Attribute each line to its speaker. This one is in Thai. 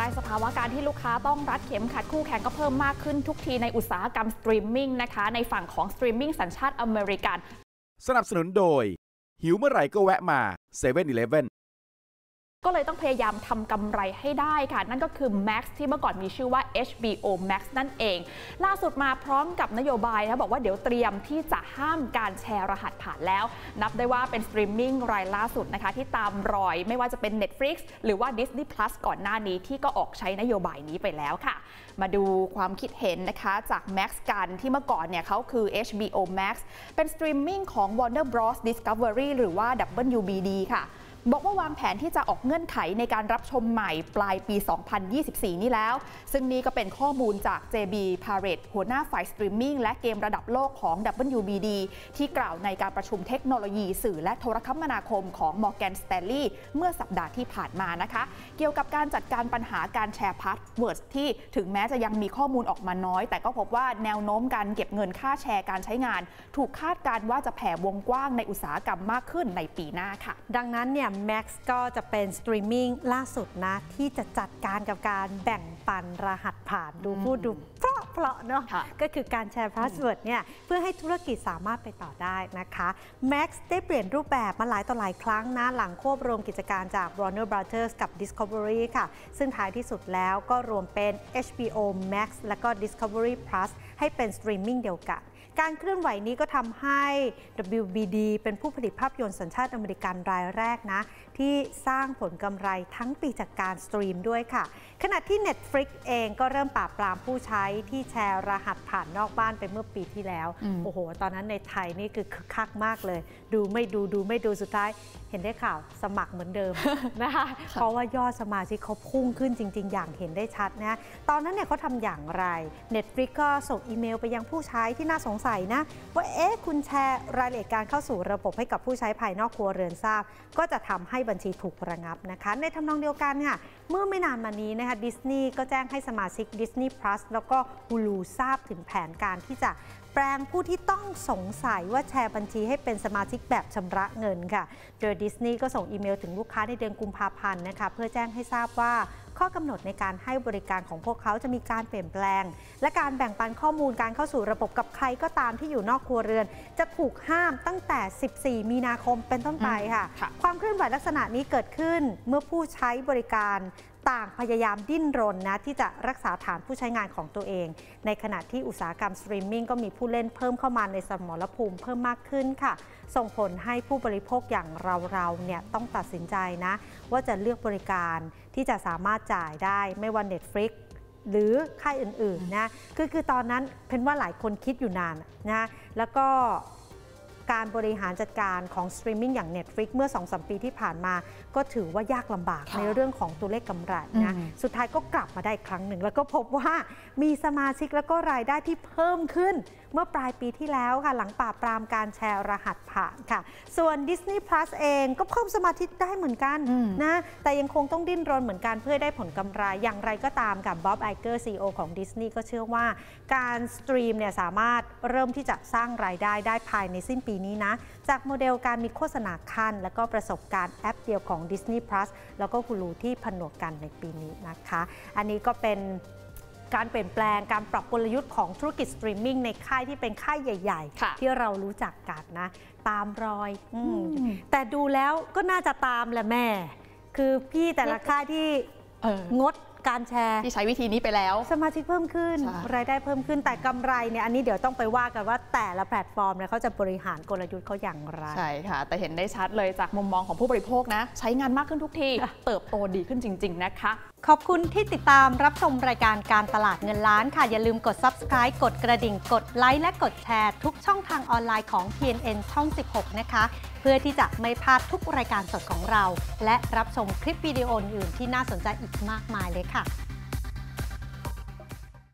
Speaker 1: ใต้สภาวะการที่ลูกค้าต้องรัดเข็มขัดคู่แข่งก็เพิ่มมากขึ้นทุกทีในอุตสาหกรรมสตรีมมิ่งนะคะ ในฝั่งของสตรีมมิ่งสัญชาติอเมริกัน
Speaker 2: สนับสนุนโดย หิวเมื่อไหร่ก็แวะมา7 e เ e ่ e อ
Speaker 1: ก็เลยต้องพยายามทำกำไรให้ได้ค่ะ นั่นก็คือ Max ที่เมื่อก่อนมีชื่อว่า HBO Max นั่นเอง ล่าสุดมาพร้อมกับนโยบายนะบอกว่าเดี๋ยวเตรียมที่จะห้ามการแชร์รหัสผ่านแล้ว นับได้ว่าเป็นสตรีมมิ่งรายล่าสุดนะคะ ที่ตามรอยไม่ว่าจะเป็น Netflix หรือว่า Disney Plus ก่อนหน้านี้ที่ก็ออกใช้นโยบายนี้ไปแล้วค่ะ มาดูความคิดเห็นนะคะจาก Max กันที่เมื่อก่อนเนี่ยเขาคือ HBO Max เป็นสตรีมมิ่งของ Warner Bros Discovery หรือว่า WBD ค่ะ บอกว่าวางแผนที่จะออกเงื่อนไขในการรับชมใหม่ปลายปี 2024 นี้แล้ว ซึ่งนี่ก็เป็นข้อมูลจาก JB p a r e t หัวหน้าฝ่ายสตรีมมิ่งและเกมระดับโลกของ WBD ที่กล่าวในการประชุมเทคโนโลยีสื่อและโทรคมนาคมของ Morgan Stanley เมื่อสัปดาห์ที่ผ่านมานะคะ เกี่ยวกับการจัดการปัญหาการแชร์พาสเวิร์ดที่ถึงแม้จะยังมีข้อมูลออกมาน้อย แต่ก็พบว่าแนวโน้มการเก็บเงินค่าแชร์การใช้งาน ถูกคาดการณ์ว่าจะแผ่วงกว้างในอุตสาหกรรมมากขึ้นในปีหน้าค่ะ
Speaker 3: ดังนั้นเนี่ย Max ก็จะเป็นสตรีมมิ่งล่าสุดนะ ที่จะจัดการกับการแบ่งปันรหัสผ่านดูพูดดู เพราะเพราะเนาะก็คือการแชร์พาสเวิร์ดเนี่ยเพื่อให้ธุรกิจสามารถไปต่อได้นะคะ Max ได้เปลี่ยนรูปแบบมาหลายต่อหลายครั้งนะ หลังควบรวมกิจการจาก Warner Brothers กับ Discovery ค่ะ ซึ่งท้ายที่สุดแล้วก็รวมเป็น HBO Max และก็ Discovery Plus ให้เป็นสตรีมมิ่งเดียวกันการเคลื่อนไหวนี้ก็ทำให้ WBD เป็นผู้ผลิตภาพยนตร์สัญชาติอเมริกันรายแรกนะ ที่สร้างผลกำไรทั้งปีจากการสตรีมด้วยค่ะ ขณะที่ Netflix เองก็เริ่มปราบปรามผู้ใช้ที่แชร์รหัสผ่านนอกบ้านไปเมื่อปีที่แล้ว โอ้โห ตอนนั้นในไทยนี่คือคึกคักมากเลย ดูไม่ดูดูไม่ดูสุดท้ายเห็นได้ข่าวสมัครเหมือนเดิมนะคะ เพราะว่ายอดสมาชิกเขาพุ่งขึ้นจริง ๆ อย่างเห็นได้ชัดนะตอนนั้นเนี่ยเขาทำอย่างไร Netflix ก็ส่งอีเมลไปยังผู้ใช้ที่น่าสงสัยนะว่าเอ๊ะคุณแชร์รายละเอียดการเข้าสู่ระบบให้กับผู้ใช้ภายนอกครัวเรือนทราบ ก็จะทำให้บัญชีถูกระงับนะคะ ในทำนองเดียวกันค่ะ เมื่อไม่นานมานี้นะคะดิสนีย์ก็แจ้งให้สมาชิก Disney Plus แล้วก็ Hulu ทราบถึงแผนการที่จะแปลงผู้ที่ต้องสงสัยว่าแชร์บัญชีให้เป็นสมาชิกแบบชำระเงินค่ะ โดยดิสนีย์ก็ส่งอีเมลถึงลูกค้าในเดือนกุมภาพันธ์นะคะ เพื่อแจ้งให้ทราบว่า ข้อกำหนดในการให้บริการของพวกเขาจะมีการเปลี่ยนแปลง และการแบ่งปันข้อมูลการเข้าสู่ระบบกับใครก็ตามที่อยู่นอกครัวเรือน จะถูกห้ามตั้งแต่ 14 มีนาคมเป็นต้นไปค่ะ ความเคลื่อนไหวลักษณะนี้เกิดขึ้นเมื่อผู้ใช้บริการ ต่างพยายามดิ้นรนนะที่จะรักษาฐานผู้ใช้งานของตัวเอง ในขณะที่อุตสาหกรรมสตรีมมิ่งก็มีผู้เล่นเพิ่มเข้ามาในสมรภูมิเพิ่มมากขึ้นค่ะ ส่งผลให้ผู้บริโภคอย่างเราๆเนี่ยต้องตัดสินใจนะ ว่าจะเลือกบริการที่จะสามารถจ่ายได้ไม่ว่า Netflix หรือค่ายอื่นๆนะคือคือตอนนั้นเพนว่าหลายคนคิดอยู่นานนะแล้วก็ การบริหารจัดการของสตรีมมิ่งอย่าง Netflix เมื่อ2-3ปีที่ผ่านมา ก็ถือว่ายากลำบากในเรื่องของตัวเลขกำไรนะสุดท้ายก็กลับมาได้ครั้งหนึ่ง แล้วก็พบว่ามีสมาชิกแล้วก็รายได้ที่เพิ่มขึ้นเมื่อปลายปีที่แล้วค่ะ หลังปราบปรามการแชร์รหัสผ่านค่ะ ส่วน Disney Plus เองก็เพิ่มสมาชิกได้เหมือนกันนะแต่ยังคงต้องดิ้นรนเหมือนกันเพื่อได้ผลกำไรอย่างไรก็ตามกับ Bob Iger CEO ของดิสนีย์ก็เชื่อว่า การสตรีมเนี่ยสามารถเริ่มที่จะสร้างรายได้ได้ภายในสิ้นปีนี้นะ จากโมเดลการมีโฆษณาคั่น และก็ประสบการณ์แอปเดียวของ Disney Plus แล้วก็ Hulu ที่ผนวกกันในปีนี้นะคะ อันนี้ก็เป็นการเปลี่ยนแปลงการปรับกลยุทธ์ของธุรกิจสตรีมมิ่งในค่ายที่เป็นค่ายใหญ่ ๆ ที่เรารู้จักกันนะ ตามรอยอแต่ดูแล้วก็น่าจะตามแหละแม่ คือพี่แต่ละค่ายที่งด การแชร์
Speaker 1: ที่ใช้วิธีนี้ไปแล้ว
Speaker 3: สมาชิกเพิ่มขึ้นรายได้เพิ่มขึ้นแต่กำไรเนี่ยอันนี้เดี๋ยวต้องไปว่ากันว่าแต่ละแพลตฟอร์มเนี่ยเขาจะบริหารกลยุทธ์เขาอย่างไร
Speaker 1: ใช่ค่ะ แต่เห็นได้ชัดเลยจากมุมมองของผู้บริโภคนะ ใช้งานมากขึ้นทุกที เติบโตดีขึ้นจริง ๆ นะคะ
Speaker 3: ขอบคุณที่ติดตามรับชมรายการการตลาดเงินล้านค่ะ อย่าลืมกด subscribe กดกระดิ่ง กดไลค์และกดแชร์ ทุกช่องทางออนไลน์ของ PNN ช่อง 16 นะคะ เพื่อที่จะไม่พลาดทุกรายการสดของเรา และรับชมคลิปวิดีโออื่นที่น่าสนใจอีกมากมายเลยค่ะ